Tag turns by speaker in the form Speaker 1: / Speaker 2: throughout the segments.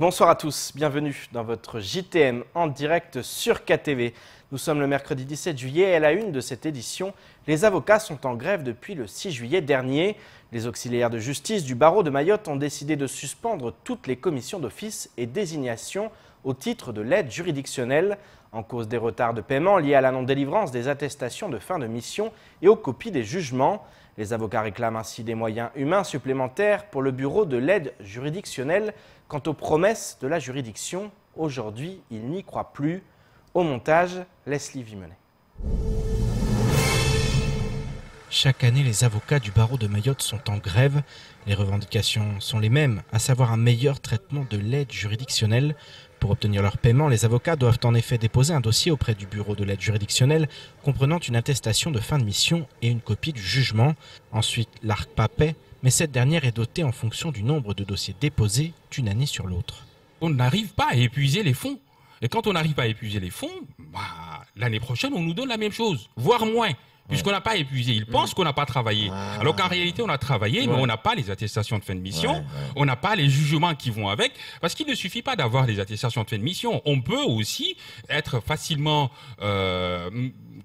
Speaker 1: Bonsoir à tous, bienvenue dans votre JTM en direct sur KTV. Nous sommes le mercredi 17 juillet et à la une de cette édition, les avocats sont en grève depuis le 6 juillet dernier. Les auxiliaires de justice du barreau de Mayotte ont décidé de suspendre toutes les commissions d'office et désignation au titre de l'aide juridictionnelle en cause des retards de paiement liés à la non-délivrance des attestations de fin de mission et aux copies des jugements. Les avocats réclament ainsi des moyens humains supplémentaires pour le bureau de l'aide juridictionnelle Quant aux promesses de la juridiction, aujourd'hui, il n'y croit plus. Au montage, Leslie Vimonet.
Speaker 2: Chaque année, les avocats du barreau de Mayotte sont en grève. Les revendications sont les mêmes, à savoir un meilleur traitement de l'aide juridictionnelle. Pour obtenir leur paiement, les avocats doivent en effet déposer un dossier auprès du bureau de l'aide juridictionnelle comprenant une attestation de fin de mission et une copie du jugement. Ensuite, l'ARCPA paie mais cette dernière est dotée en fonction du nombre de dossiers déposés d'une année sur l'autre.
Speaker 3: On n'arrive pas à épuiser les fonds. Et quand on n'arrive pas à épuiser les fonds, bah, l'année prochaine, on nous donne la même chose, voire moins puisqu'on n'a pas épuisé. Ils pensent qu'on n'a pas travaillé. Alors qu'en réalité, on a travaillé, mais on n'a pas les attestations de fin de mission, on n'a pas les jugements qui vont avec, parce qu'il ne suffit pas d'avoir les attestations de fin de mission. On peut aussi être facilement euh,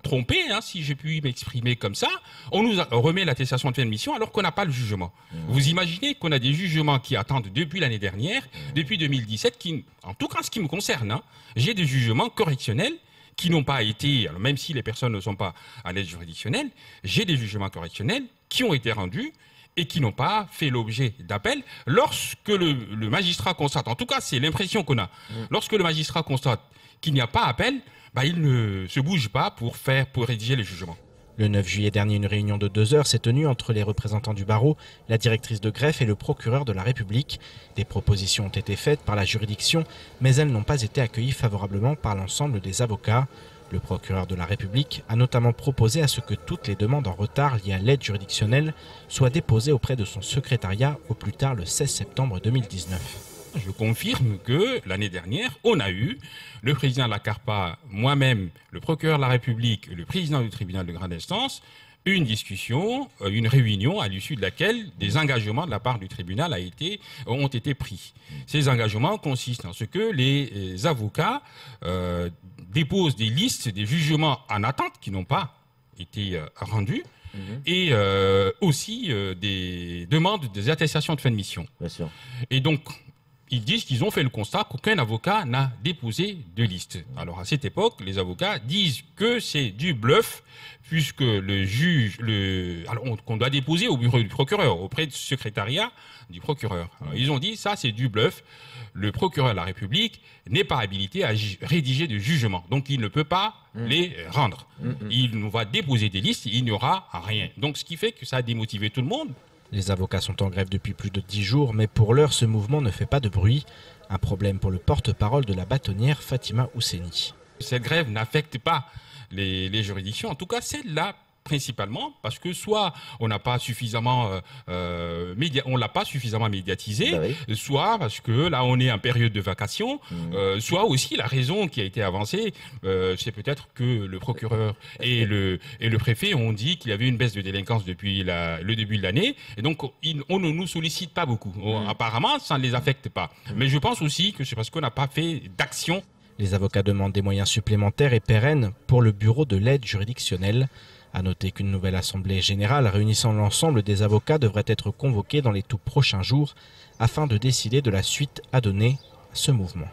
Speaker 3: trompé, hein, si j'ai pu m'exprimer comme ça. On nous remet l'attestation de fin de mission alors qu'on n'a pas le jugement. Vous imaginez qu'on a des jugements qui attendent depuis l'année dernière, depuis 2017, qui, en tout cas, en ce qui me concerne, hein, j'ai des jugements correctionnels qui n'ont pas été, alors même si les personnes ne sont pas à l'aide juridictionnelle, j'ai des jugements correctionnels qui ont été rendus et qui n'ont pas fait l'objet d'appel lorsque le, magistrat constate, en tout cas c'est l'impression qu'on a, mmh. lorsque le magistrat constate qu'il n'y a pas appel, bah, il ne se bouge pas pour faire, pour rédiger les jugements.
Speaker 2: Le 9 juillet dernier, une réunion de deux heures s'est tenue entre les représentants du barreau, la directrice de greffe et le procureur de la République. Des propositions ont été faites par la juridiction, mais elles n'ont pas été accueillies favorablement par l'ensemble des avocats. Le procureur de la République a notamment proposé à ce que toutes les demandes en retard liées à l'aide juridictionnelle soient déposées auprès de son secrétariat au plus tard le 16 septembre 2019
Speaker 3: je confirme que l'année dernière, on a eu le président de la CARPA, moi-même, le procureur de la République, le président du tribunal de grande instance, une discussion, euh, une réunion à l'issue de laquelle des engagements de la part du tribunal a été, ont été pris. Ces engagements consistent en ce que les avocats euh, déposent des listes des jugements en attente qui n'ont pas été euh, rendus mhm. et aussi des demandes des attestations de fin de mission. Bien sûr. Et donc, ils disent qu'ils ont fait le constat qu'aucun avocat n'a déposé de liste. Alors à cette époque, les avocats disent que c'est du bluff, puisque le juge, le, alors qu'on doit déposer au bureau du procureur, auprès du secrétariat du procureur. ils ont dit ça c'est du bluff. Le procureur de la République n'est pas habilité à rédiger de jugement, donc il ne peut pas mmh. les rendre. Mmh, mmh. Il nous va déposer des listes, il n'y aura rien. Donc ce qui fait que ça a démotivé tout le monde.
Speaker 2: Les avocats sont en grève depuis plus de dix jours, mais pour l'heure, ce mouvement ne fait pas de bruit. Un problème pour le porte-parole de la bâtonnière Fatima Ousseni.
Speaker 3: Cette grève n'affecte pas les, les, juridictions, en tout cas celle-là principalement parce que soit on n'a pas suffisamment euh, euh on l'a pas suffisamment médiatisé, bah soit parce que là on est en période de vacation, mmh. euh, soit aussi la raison qui a été avancée, c'est peut-être que le procureur et le et le préfet ont dit qu'il y avait une baisse de délinquance depuis la, le début de l'année et donc on ne nous sollicite pas beaucoup. Mmh. Apparemment ça ne les affecte pas. Mmh. Mais je pense aussi que c'est parce qu'on n'a pas fait d'action.
Speaker 2: Les avocats demandent des moyens supplémentaires et pérennes pour le bureau de l'aide juridictionnelle. A noter qu'une nouvelle assemblée générale réunissant l'ensemble des avocats devrait être convoquée dans les tout prochains jours afin de décider de la suite à donner à ce mouvement.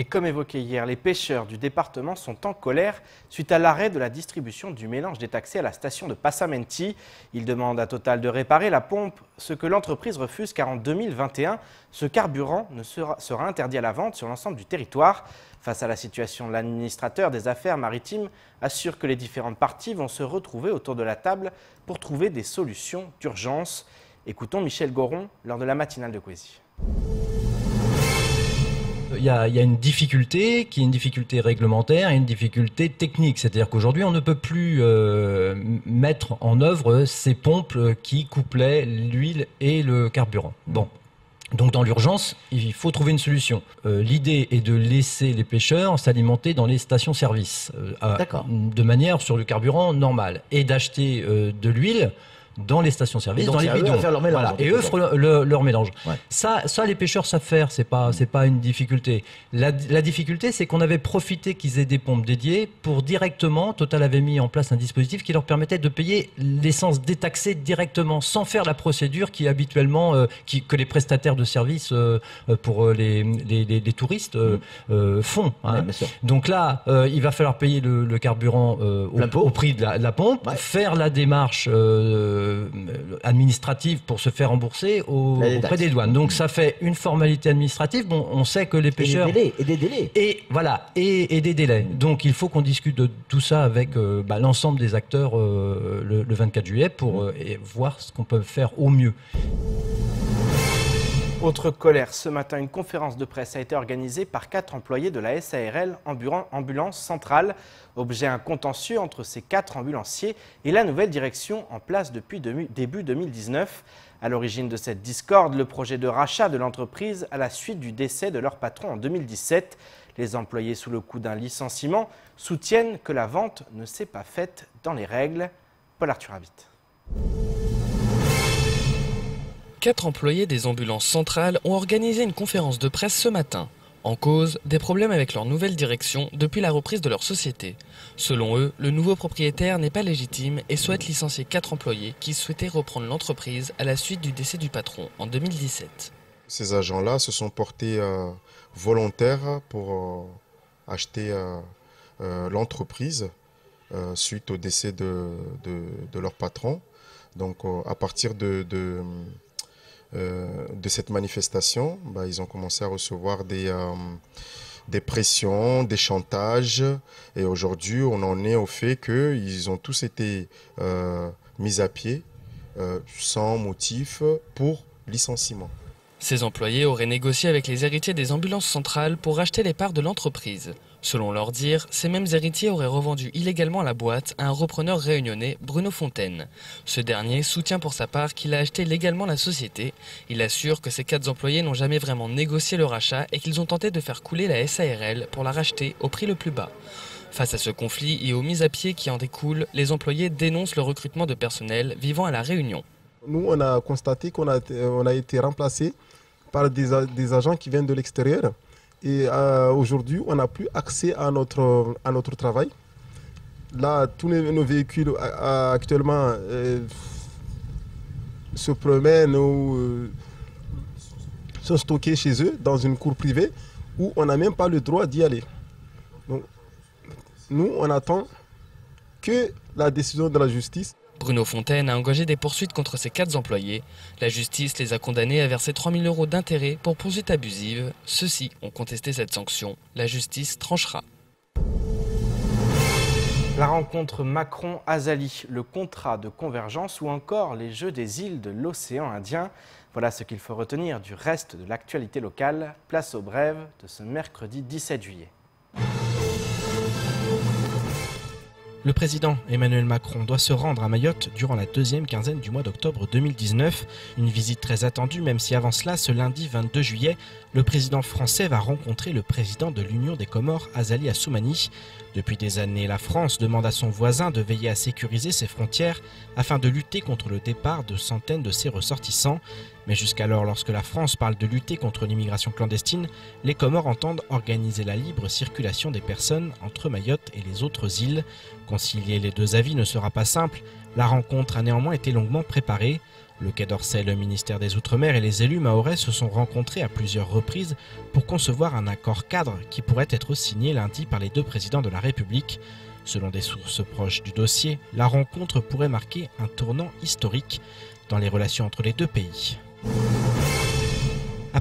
Speaker 1: Et comme évoqué hier, les pêcheurs du département sont en colère suite à l'arrêt de la distribution du mélange détaxé à la station de Passamenti. Ils demandent à Total de réparer la pompe, ce que l'entreprise refuse car en 2021, ce carburant sera interdit à la vente sur l'ensemble du territoire. Face à la situation, l'administrateur des affaires maritimes assure que les différentes parties vont se retrouver autour de la table pour trouver des solutions d'urgence. Écoutons Michel Goron lors de la matinale de Coésie
Speaker 4: il y, a, une difficulté qui est une difficulté réglementaire et une difficulté technique. C'est-à-dire qu'aujourd'hui, on ne peut plus euh, mettre en œuvre ces pompes qui couplaient l'huile et le carburant. Bon. Donc dans l'urgence, il faut trouver une solution. Euh, l'idée est de laisser les pêcheurs s'alimenter dans les stations-service, euh, de manière sur le carburant normal, et d'acheter de l'huile dans les stations-service, dans les
Speaker 5: eux
Speaker 4: bidons.
Speaker 5: leur mélange,
Speaker 4: Voilà. Et eux le- leur mélange.
Speaker 5: Ouais.
Speaker 4: Ça, ça, les pêcheurs savent faire, c'est pas, c'est pas une difficulté. La, la difficulté, c'est qu'on avait profité qu'ils aient des pompes dédiées pour directement, Total avait mis en place un dispositif qui leur permettait de payer l'essence détaxée directement, sans faire la procédure qui habituellement, euh, qui, que les prestataires de services euh, euh, pour les, les, les- les touristes euh, euh, font. hein.
Speaker 5: Ouais.
Speaker 4: Donc là, il va falloir payer le, le carburant au, prix de la, de la pompe,
Speaker 5: Ouais.
Speaker 4: faire la démarche euh, administrative pour se faire rembourser au- auprès des douanes. Donc ça fait une formalité administrative. Bon, on sait que les
Speaker 5: Et des
Speaker 4: pêcheurs
Speaker 5: délais. Et des délais.
Speaker 4: et voilà et, et des délais. Donc il faut qu'on discute de tout ça avec euh, bah, l'ensemble des acteurs euh, le, le 24 juillet pour euh, et voir ce qu'on peut faire au mieux.
Speaker 1: Autre colère, ce matin, une conférence de presse a été organisée par quatre employés de la SARL Ambulan- Ambulance Centrale. Objet un contentieux entre ces quatre ambulanciers et la nouvelle direction en place depuis début 2019. À l'origine de cette discorde, le projet de rachat de l'entreprise à la suite du décès de leur patron en 2017. Les employés, sous le coup d'un licenciement, soutiennent que la vente ne s'est pas faite dans les règles. Paul Arthur habite.
Speaker 6: Quatre employés des ambulances centrales ont organisé une conférence de presse ce matin. En cause, des problèmes avec leur nouvelle direction depuis la reprise de leur société. Selon eux, le nouveau propriétaire n'est pas légitime et souhaite licencier quatre employés qui souhaitaient reprendre l'entreprise à la suite du décès du patron en 2017.
Speaker 7: Ces agents-là se sont portés euh, volontaires pour euh, acheter euh, l'entreprise suite au décès de, leur patron. Donc à partir de, de cette manifestation, bah, ils ont commencé à recevoir des, euh, des pressions, des chantages. Et aujourd'hui, on en est au fait qu'ils ont tous été euh, mis à pied euh, sans motif pour licenciement.
Speaker 6: Ces employés auraient négocié avec les héritiers des ambulances centrales pour racheter les parts de l'entreprise. Selon leur dire, ces mêmes héritiers auraient revendu illégalement la boîte à un repreneur réunionnais, Bruno Fontaine. Ce dernier soutient pour sa part qu'il a acheté légalement la société. Il assure que ces quatre employés n'ont jamais vraiment négocié le rachat et qu'ils ont tenté de faire couler la SARL pour la racheter au prix le plus bas. Face à ce conflit et aux mises à pied qui en découlent, les employés dénoncent le recrutement de personnel vivant à la Réunion.
Speaker 8: Nous, on a constaté qu'on a, été- remplacé par des agents qui viennent de l'extérieur. Et euh, aujourd'hui, on n'a plus accès à notre, à notre travail. Là, tous les- nos véhicules a- a- actuellement euh, se promènent ou euh, sont stockés chez eux dans une cour privée où on n'a même pas le droit d'y aller. Donc, nous, on attend que la décision de la justice
Speaker 6: Bruno Fontaine a engagé des poursuites contre ses quatre employés. La justice les a condamnés à verser 3 000 euros d'intérêts pour poursuite abusive. Ceux-ci ont contesté cette sanction. La justice tranchera.
Speaker 1: La rencontre Macron-Azali, le contrat de convergence ou encore les Jeux des îles de l'océan Indien. Voilà ce qu'il faut retenir du reste de l'actualité locale. Place aux brèves de ce mercredi 17 juillet.
Speaker 2: Le président Emmanuel Macron doit se rendre à Mayotte durant la deuxième quinzaine du mois d'octobre 2019. Une visite très attendue, même si avant cela, ce lundi 22 juillet, le président français va rencontrer le président de l'Union des Comores, Azali Assoumani. Depuis des années, la France demande à son voisin de veiller à sécuriser ses frontières afin de lutter contre le départ de centaines de ses ressortissants. Mais jusqu'alors, lorsque la France parle de lutter contre l'immigration clandestine, les Comores entendent organiser la libre circulation des personnes entre Mayotte et les autres îles. Concilier les deux avis ne sera pas simple. La rencontre a néanmoins été longuement préparée. Le Quai d'Orsay, le ministère des Outre-mer et les élus mahorais se sont rencontrés à plusieurs reprises pour concevoir un accord cadre qui pourrait être signé lundi par les deux présidents de la République. Selon des sources proches du dossier, la rencontre pourrait marquer un tournant historique dans les relations entre les deux pays.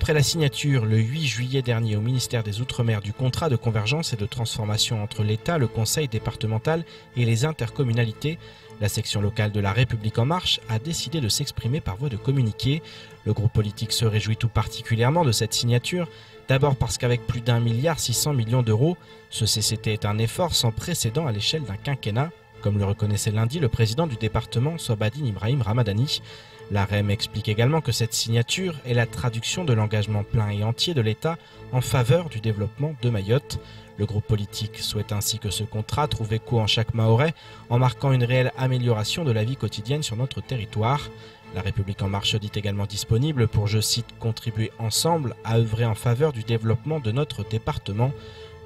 Speaker 2: Après la signature le 8 juillet dernier au ministère des Outre-mer du contrat de convergence et de transformation entre l'État, le Conseil départemental et les intercommunalités, la section locale de la République en marche a décidé de s'exprimer par voie de communiqué. Le groupe politique se réjouit tout particulièrement de cette signature, d'abord parce qu'avec plus d'un milliard 600 millions d'euros, ce CCT est un effort sans précédent à l'échelle d'un quinquennat, comme le reconnaissait lundi le président du département Sobadine Ibrahim Ramadani. La REM explique également que cette signature est la traduction de l'engagement plein et entier de l'État en faveur du développement de Mayotte. Le groupe politique souhaite ainsi que ce contrat trouve écho en chaque Mahorais en marquant une réelle amélioration de la vie quotidienne sur notre territoire. La République en marche dit également disponible pour, je cite, contribuer ensemble à œuvrer en faveur du développement de notre département,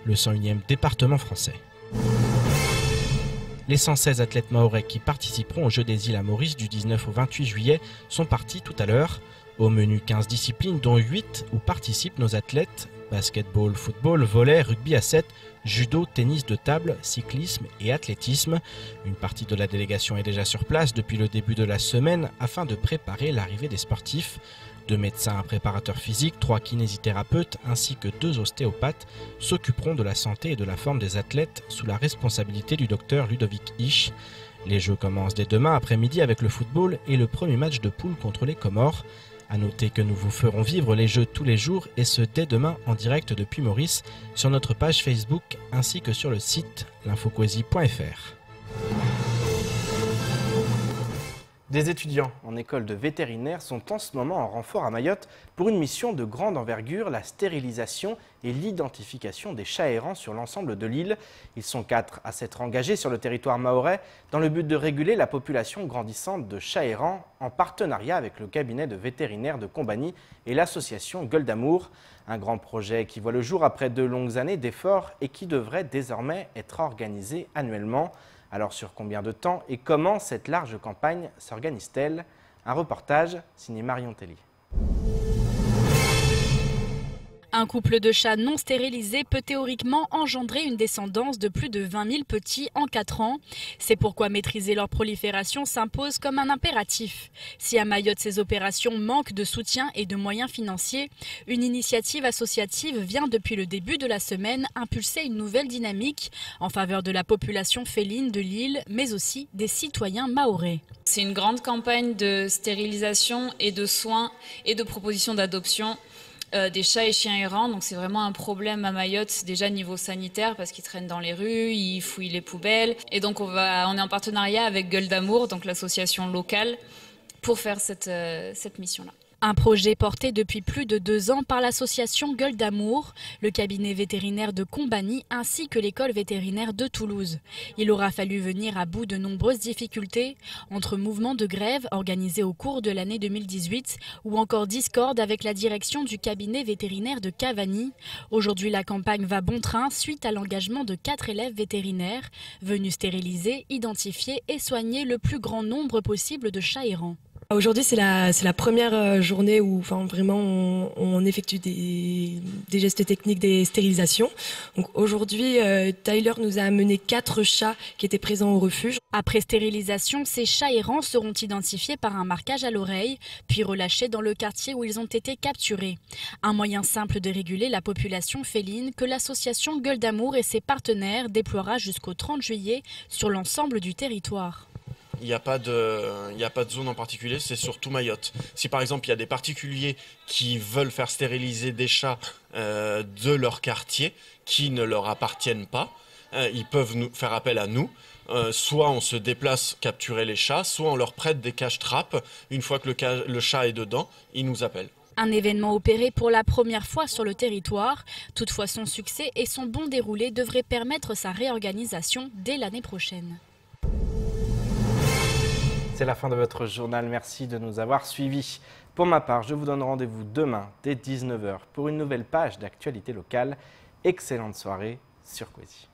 Speaker 2: le 101e département français. Les 116 athlètes maorais qui participeront aux Jeux des îles à Maurice du 19 au 28 juillet sont partis tout à l'heure. Au menu 15 disciplines, dont 8 où participent nos athlètes basketball, football, volley, rugby à 7, judo, tennis de table, cyclisme et athlétisme. Une partie de la délégation est déjà sur place depuis le début de la semaine afin de préparer l'arrivée des sportifs. Deux médecins, un préparateur physique, trois kinésithérapeutes ainsi que deux ostéopathes s'occuperont de la santé et de la forme des athlètes sous la responsabilité du docteur Ludovic Isch. Les Jeux commencent dès demain après-midi avec le football et le premier match de poule contre les Comores. A noter que nous vous ferons vivre les jeux tous les jours et ce dès demain en direct depuis Maurice sur notre page Facebook ainsi que sur le site l'infoquasi.fr.
Speaker 1: Des étudiants en école de vétérinaire sont en ce moment en renfort à Mayotte pour une mission de grande envergure, la stérilisation et l'identification des chats errants sur l'ensemble de l'île. Ils sont quatre à s'être engagés sur le territoire mahorais dans le but de réguler la population grandissante de chats errants en partenariat avec le cabinet de vétérinaire de Combani et l'association Gueule d'Amour. Un grand projet qui voit le jour après de longues années d'efforts et qui devrait désormais être organisé annuellement. Alors sur combien de temps et comment cette large campagne s'organise-t-elle? Un reportage signé Marion Telly.
Speaker 5: Un couple de chats non stérilisés peut théoriquement engendrer une descendance de plus de 20 000 petits en 4 ans. C'est pourquoi maîtriser leur prolifération s'impose comme un impératif. Si à Mayotte ces opérations manquent de soutien et de moyens financiers, une initiative associative vient depuis le début de la semaine impulser une nouvelle dynamique en faveur de la population féline de l'île, mais aussi des citoyens maorais.
Speaker 9: C'est une grande campagne de stérilisation et de soins et de propositions d'adoption euh, des chats et chiens errants. Donc c'est vraiment un problème à Mayotte déjà niveau sanitaire parce qu'ils traînent dans les rues, ils fouillent les poubelles. Et donc on, va, on est en partenariat avec Gueule d'Amour, donc l'association locale, pour faire cette, euh, cette mission-là.
Speaker 5: Un projet porté depuis plus de deux ans par l'association Gueule d'Amour, le cabinet vétérinaire de Combani ainsi que l'école vétérinaire de Toulouse. Il aura fallu venir à bout de nombreuses difficultés, entre mouvements de grève organisés au cours de l'année 2018 ou encore discorde avec la direction du cabinet vétérinaire de Cavani. Aujourd'hui, la campagne va bon train suite à l'engagement de quatre élèves vétérinaires venus stériliser, identifier et soigner le plus grand nombre possible de chats errants.
Speaker 10: Aujourd'hui, c'est la, première euh, journée où enfin, vraiment on, effectue des, gestes techniques, des stérilisations. Aujourd'hui, euh, Tyler nous a amené quatre chats qui étaient présents au refuge.
Speaker 5: Après stérilisation, ces chats errants seront identifiés par un marquage à l'oreille, puis relâchés dans le quartier où ils ont été capturés. Un moyen simple de réguler la population féline que l'association Gueule d'Amour et ses partenaires déploiera jusqu'au 30 juillet sur l'ensemble du territoire
Speaker 11: il n'y a, pas de, a pas de zone en particulier, c'est surtout Mayotte. Si par exemple il y a des particuliers qui veulent faire stériliser des chats euh, de leur quartier qui ne leur appartiennent pas, euh, ils peuvent nous faire appel à nous. Euh, soit on se déplace capturer les chats, soit on leur prête des caches-trappes. Une fois que le, le chat est dedans, ils nous appellent.
Speaker 5: Un événement opéré pour la première fois sur le territoire. Toutefois, son succès et son bon déroulé devraient permettre sa réorganisation dès l'année prochaine.
Speaker 1: C'est la fin de votre journal. Merci de nous avoir suivis. Pour ma part, je vous donne rendez-vous demain dès 19h pour une nouvelle page d'actualité locale. Excellente soirée sur Quasi.